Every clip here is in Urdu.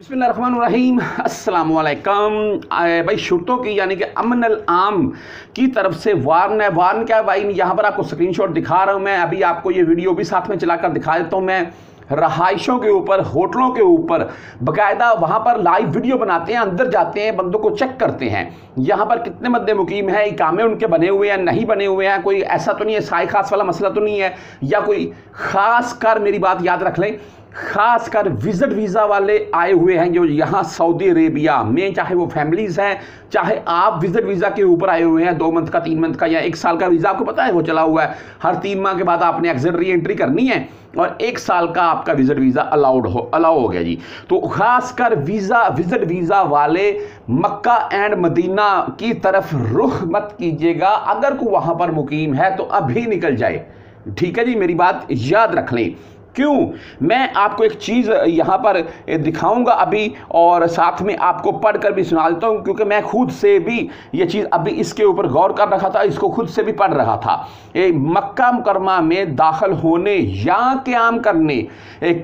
بسم اللہ الرحمن الرحیم۔ السلام علیکم۔ بھائی، شرطوں کی یعنی کہ امن العام کی طرف سے وارن ہے۔ وارن کیا ہے بھائی؟ یہاں پر آپ کو سکرین شاٹ دکھا رہا ہوں میں۔ ابھی آپ کو یہ ویڈیو بھی ساتھ میں چلا کر دکھا دیتا ہوں میں۔ رہائشوں کے اوپر، ہوٹلوں کے اوپر باقاعدہ وہاں پر لائیو ویڈیو بناتے ہیں، اندر جاتے ہیں، بندوں کو چیک کرتے ہیں۔ یہاں پر کتنے مدے مقیم ہیں؟ اقامے ان کے بنے ہوئے ہیں نہیں بنے ہوئے ہیں؟ کوئی ایسا تو نہیں ہے، سائے خاص والا مسئلہ تو نہیں ہے۔ یا کوئی خاص کر میری بات یاد رکھ لیں۔ خاص کر وزٹ ویزا والے آئے ہوئے ہیں جو یہاں سعودی عربیہ میں چاہے وہ فیملیز ہیں، چاہے آپ وزٹ ویزا کے اوپر آئے ہوئے ہیں، دو منتھ کا، تین منتھ کا یا ایک سال کا، ویزا آپ کو پتا ہے، وہ چلا ہوا ہے۔ ہر تین ماہ کے بعد آپ نے ایگزٹ ری انٹری کرنی ہے اور ایک سال کا آپ کا وزٹ ویزا الاؤڈ ہو الاؤ ہو گیا جی۔ تو خاص کر ویزا، وزٹ ویزا والے مکہ اینڈ مدینہ کی طرف رخ مت کیجیے گا۔ اگر کوئی وہاں پر مقیم ہے تو ابھی نکل جائے۔ ٹھیک ہے جی میری بات یاد رکھ لیں۔ کیوں؟ میں آپ کو ایک چیز یہاں پر دکھاؤں گا ابھی اور ساتھ میں آپ کو پڑھ کر بھی سنا دیتا ہوں، کیونکہ میں خود سے بھی یہ چیز ابھی اس کے اوپر غور کر رکھا تھا، اس کو خود سے بھی پڑھ رہا تھا۔ مکہ مکرمہ میں داخل ہونے یا قیام کرنے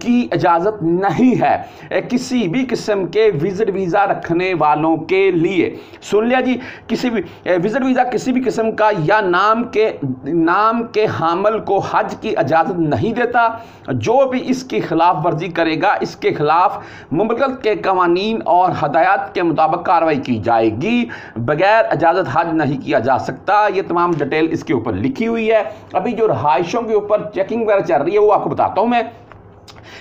کی اجازت نہیں ہے۔ کسی بھی قسم کے وزٹ ویزا رکھنے والوں کے لیے۔ سن لیا جی کسی بھی وزٹ ویزا کسی بھی قسم کا یا نام کے نام کے حامل کو حج کی اجازت نہیں دیتا۔ جو بھی اس کی خلاف ورزی کرے گا، اس کے خلاف مملکت کے قوانین اور ہدایات کے مطابق کاروائی کی جائے گی۔ بغیر اجازت حج نہیں کیا جا سکتا۔ یہ تمام ڈیٹیل اس کے اوپر لکھی ہوئی ہے۔ ابھی جو رہائشوں کے اوپر چیکنگ وغیرہ چل رہی ہے، وہ آپ کو بتاتا ہوں میں۔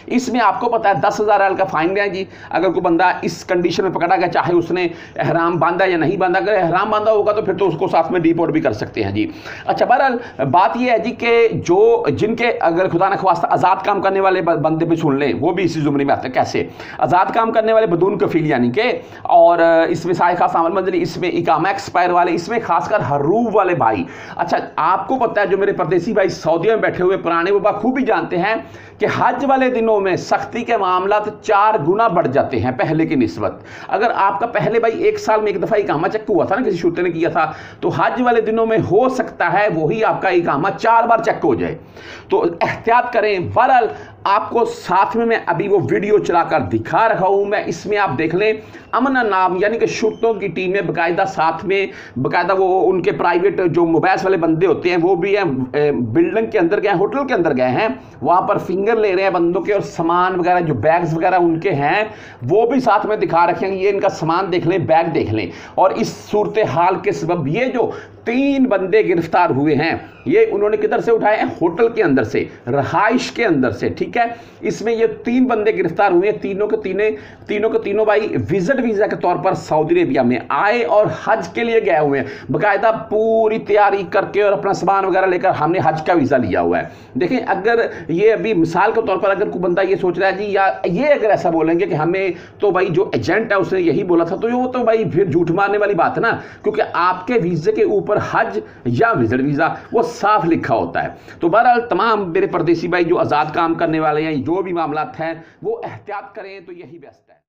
اس میں آپ کو پتا ہے، دس ہزار ریال کا فائن گیا جی۔ اگر کوئی بندہ اس کنڈیشن میں پکڑا گیا، چاہے اس نے احرام باندھا یا نہیں باندھا، اگر احرام باندھا ہوگا تو پھر تو اس کو ساتھ میں ڈیپورٹ بھی کر سکتے ہیں جی۔ اچھا بہرحال بات یہ ہے جی کہ جو جن کے اگر خدا نخواستہ آزاد کام کرنے والے بندے بھی سن لیں، وہ بھی اسی زمرے میں آتے ہیں۔ کیسے؟ آزاد کام کرنے والے بدون کفیل یعنی کہ، اور اس میں سائے خاص عمل منزلی اس میں اکامہ ایکسپائر والے، اس میں خاص کر حروف والے بھائی۔ اچھا آپ کو پتہ ہے جو میرے پردیسی بھائی سعودیہ میں بیٹھے ہوئے، پرانے وہ خوب بھی جانتے ہیں کہ حج والے دنوں معاملوں میں سختی کے معاملات چار گنا بڑھ جاتے ہیں پہلے کی نسبت۔ اگر آپ کا پہلے بھائی ایک سال میں ایک دفعہ اقامہ چیک ہوا تھا نا، کسی شرطے نے کیا تھا، تو حج والے دنوں میں ہو سکتا ہے وہی آپ کا اقامہ چار بار چیک ہو جائے۔ تو احتیاط کریں بہرحال آپ کو ساتھ میں میں ابھی وہ ویڈیو چلا کر دکھا رہا ہوں۔ میں اس میں آپ دیکھ لیں، امن نام یعنی کہ شرطوں کی ٹیمیں باقاعدہ ساتھ میں، باقاعدہ وہ ان کے پرائیویٹ جو موبائلس والے بندے ہوتے ہیں، وہ بھی ہیں بلڈنگ کے اندر گئے ہیں ہوٹل کے اندر گئے ہیں۔ وہاں پر فنگر لے رہے ہیں بندوں کے اور سامان وغیرہ جو بیگز وغیرہ ان کے ہیں، وہ بھی ساتھ میں دکھا رکھیں یہ ان کا سامان دیکھ لیں بیگ دیکھ لیں۔ اور اس صورتحال کے سبب یہ جو تین بندے گرفتار ہوئے ہیں۔ یہ انہوں نے کدھر سے اٹھائے؟ ہیں ہوٹل کے اندر سے، رہائش کے اندر سے، ٹھیک ہے؟ اس میں یہ تین بندے گرفتار ہوئے ہیں۔ تینوں کے تینے، تینوں کے تینوں بھائی وزٹ ویزا کے طور پر سعودی عربیہ میں آئے اور حج کے لیے گئے ہوئے ہیں۔ باقاعدہ پوری تیاری کر کے اور اپنا سامان وغیرہ لے کر ہم نے حج کا ویزا لیا ہوا ہے۔ دیکھیں، اگر یہ ابھی مثال کے طور پر اگر کوئی بندہ یہ سوچ رہا ہے جی یا یہ اگر ایسا بولیں گے کہ ہمیں تو بھائی جو ایجنٹ ہے، اس نے یہی بولا تھا، تو وہ تو بھائی پھر جھوٹ مارنے والی بات ہے نا۔ کیونکہ آپ کے ویزے کے اوپر حج یا وزٹ ویزا، وہ صاف لکھا ہوتا ہے۔ تو بہرحال تمام میرے پردیسی بھائی جو آزاد کام کرنے والے ہیں، جو بھی معاملات ہیں، وہ احتیاط کریں تو یہی بیسٹ ہے۔